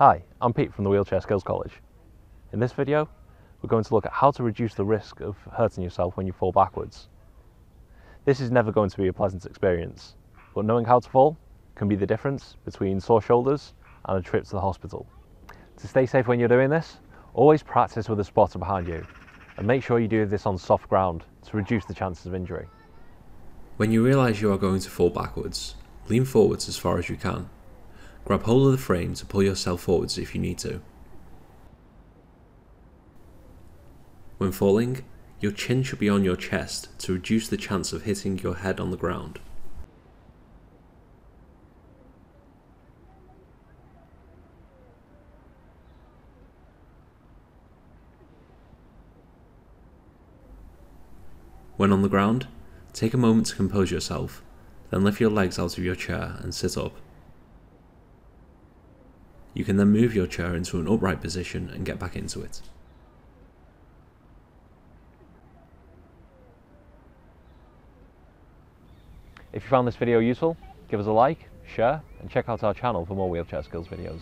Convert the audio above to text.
Hi, I'm Pete from the Wheelchair Skills College. In this video, we're going to look at how to reduce the risk of hurting yourself when you fall backwards. This is never going to be a pleasant experience, but knowing how to fall can be the difference between sore shoulders and a trip to the hospital. To stay safe when you're doing this, always practice with a spotter behind you and make sure you do this on soft ground to reduce the chances of injury. When you realise you are going to fall backwards, lean forwards as far as you can. Grab hold of the frame to pull yourself forwards if you need to. When falling, your chin should be on your chest to reduce the chance of hitting your head on the ground. When on the ground, take a moment to compose yourself, then lift your legs out of your chair and sit up. You can then move your chair into an upright position and get back into it. If you found this video useful, give us a like, share and check out our channel for more wheelchair skills videos.